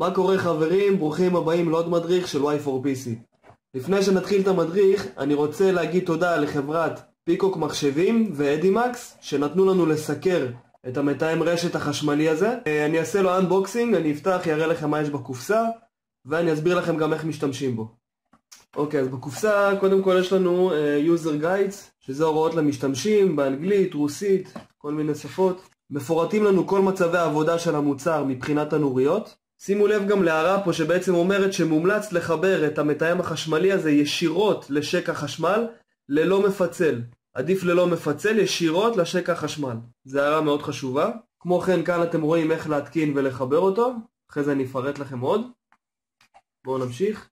מה קורה חברים? ברוכים הבאים לעוד מדריך של Y4PC. לפני שנתחיל את המדריך, אני רוצה להגיד תודה לחברת פיקוק מחשבים ואדימקס שנתנו לנו לסקר את המתאם רשת החשמלי הזה. אה, אני אעשה לו אנבוקסינג, אני אפתח, יראה לכם מה יש בקופסה ואני אסביר לכם גם איך משתמשים בו. אוקיי, אז בקופסה קודם כל יש לנו uh, user guides, שזה הוראות למשתמשים באנגלית, רוסית, כל מיני שפות. מפורטים לנו כל מצבי העבודה של המוצר מבחינת הנוריות. שימו לב גם להערה פה שבעצם אומרת שמומלץ לחבר את המתאם החשמלי הזה ישירות לשק החשמל ללא מפצל. עדיף ללא מפצל ישירות לשק החשמל. זו הערה מאוד חשובה. כמו כן כאן אתם רואים איך להתקין ולחבר אותו. אחרי זה אני אפרט לכם עוד. בואו נמשיך.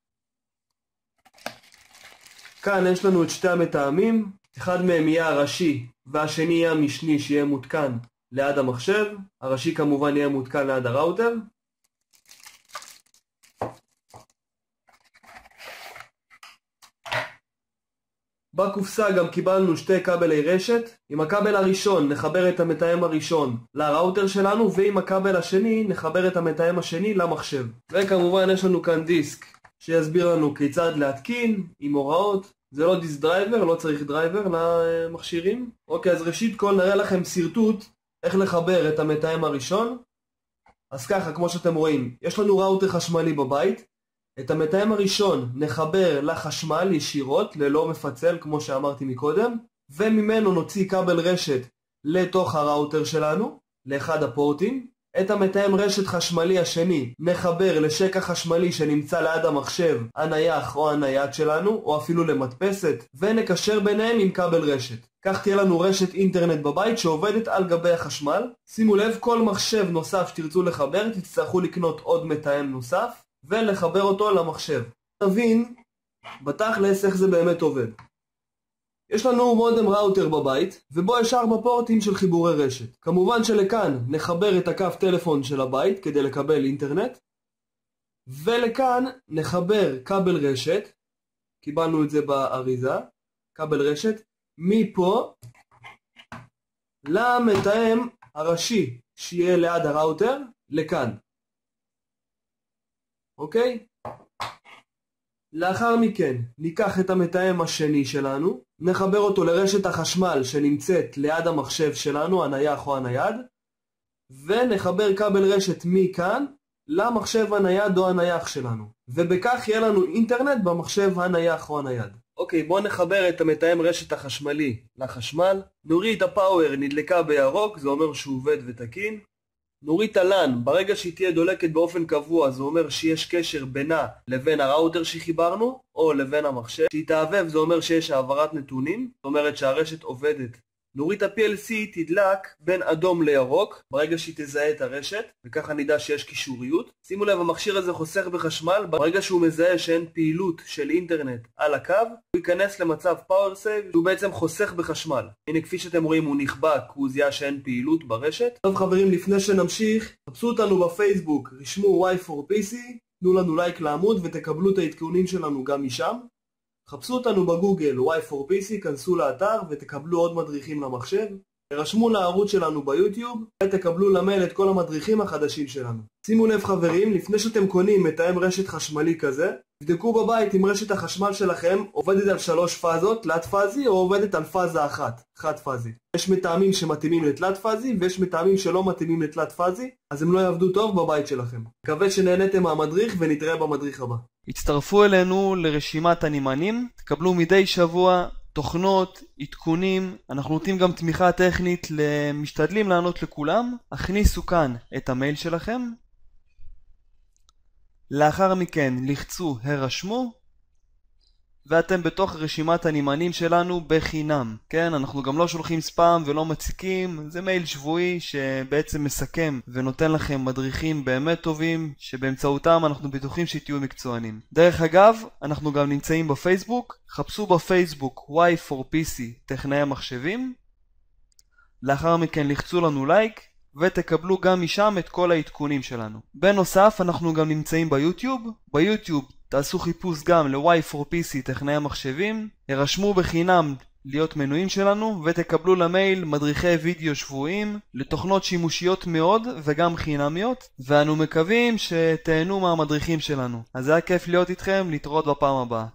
כאן יש לנו את שתי המתאמים. אחד מהם יהיה הראשי והשני יהיה המשני שיהיה מותקן ליד המחשב. הראשי כמובן יהיה מותקן ליד הראוטר. בקופסה גם קיבלנו שתי כבלי רשת. עם הכבל הראשון נחבר את המתאם הראשון לראוטר שלנו, ועם הכבל השני נחבר את המתאם השני למחשב. וכמובן יש לנו כאן דיסק שיסביר לנו כיצד להתקין, עם הוראות. זה לא דיסק driver, לא צריך driver למכשירים. אוקיי, אז ראשית כל נראה לכם שרטוט איך לחבר את המתאם הראשון. אז ככה, כמו שאתם רואים, יש לנו ראוטר חשמלי בבית, את המתאם הראשון נחבר לחשמל ישירות, ללא מפצל, כמו שאמרתי מקודם, וממנו נוציא כבל רשת לתוך הראוטר שלנו, לאחד הפורטים. את המתאם רשת חשמלי השני נחבר לשק החשמלי שנמצא ליד המחשב הנייח או הנייד שלנו, או אפילו למדפסת, ונקשר ביניהם עם כבל רשת. כך תהיה לנו רשת אינטרנט בבית שעובדת על גבי החשמל. שימו לב, כל מחשב נוסף שתרצו לחבר תצטרכו לקנות עוד מתאם נוסף, ולחבר אותו למחשב. נבין בתכלס איך זה באמת עובד. יש לנו מודם ראוטר בבית, ובו יש ארבע פורטים של חיבורי רשת. כמובן שלכאן נחבר את הקו טלפון של הבית כדי לקבל אינטרנט, ולכאן נחבר כבל רשת, קיבלנו את זה באריזה, כבל רשת, מפה למתאם הראשי שיהיה ליד הראוטר, לכאן. אוקיי? לאחר מכן ניקח את המתאם השני שלנו, נחבר אותו לרשת החשמל שנמצאת ליד המחשב שלנו, הנייח או הנייד, ונחבר כבל רשת מכאן למחשב הנייד או הנייח שלנו. ובכך יהיה לנו אינטרנט במחשב הנייח או הנייד. אוקיי, בואו נחבר את המתאם רשת החשמלי לחשמל. נורית הפאוור נדלקה בירוק, זה אומר שהוא עובד ותקין. נורית אלן, ברגע שהיא תהיה דולקת באופן קבוע זה אומר שיש קשר בינה לבין הראוטר שחיברנו או לבין המחשב. כשהיא תעבב זה אומר שיש העברת נתונים, זאת אומרת שהרשת עובדת. נורית ה-PLC תדלק בין אדום לירוק ברגע שהיא תזהה את הרשת וככה נדע שיש קישוריות. שימו לב המכשיר הזה חוסך בחשמל ברגע שהוא מזהה שאין פעילות של אינטרנט על הקו הוא ייכנס למצב power save שהוא בעצם חוסך בחשמל. הנה כפי שאתם רואים הוא כי הוא זיהה שאין פעילות ברשת. טוב חברים לפני שנמשיך חפשו אותנו בפייסבוק רשמו Y4PC תנו לנו לייק לעמוד ותקבלו את העדכונים שלנו גם משם. חפשו אותנו בגוגל Y4PC, כנסו לאתר ותקבלו עוד מדריכים למחשב. תרשמו לערוץ שלנו ביוטיוב ותקבלו למייל את כל המדריכים החדשים שלנו. שימו לב חברים, לפני שאתם קונים מתאם רשת חשמלי כזה, תבדקו בבית אם רשת החשמל שלכם עובדת על שלוש פאזות, תלת פאזי, או עובדת על פאזה אחת, חד פאזי. יש מתאמים שמתאימים לתלת פאזי ויש מתאמים שלא מתאימים לתלת פאזי, אז הם לא יעבדו טוב בבית שלכם. מקווה שנהנתם מהמדריך ונתראה במדריך הבא. הצטרפו אלינו לרשימת הנמענים, תקבלו מדי שבוע תוכנות, עדכונים, אנחנו נותנים גם תמיכה טכנית למשתדלים לענות לכולם. הכניסו כאן את המייל שלכם. לאחר מכן לחצו הרשמו ואתם בתוך רשימת הנמענים שלנו בחינם. כן, אנחנו גם לא שולחים ספאם ולא מציקים, זה מייל שבועי שבעצם מסכם ונותן לכם מדריכים באמת טובים, שבאמצעותם אנחנו בטוחים שתהיו מקצוענים. דרך אגב, אנחנו גם נמצאים בפייסבוק, חפשו בפייסבוק Y4PC טכנאי המחשבים, לאחר מכן לחצו לנו לייק, ותקבלו גם משם את כל העדכונים שלנו. בנוסף, אנחנו גם נמצאים ביוטיוב. ביוטיוב תעשו חיפוש גם ל-Y4PC טכנאי המחשבים, הרשמו בחינם להיות מנויים שלנו ותקבלו למייל מדריכי וידאו שבועיים לתוכנות שימושיות מאוד וגם חינמיות ואנו מקווים שתהנו מהמדריכים שלנו. אז היה כיף להיות איתכם, להתראות בפעם הבאה.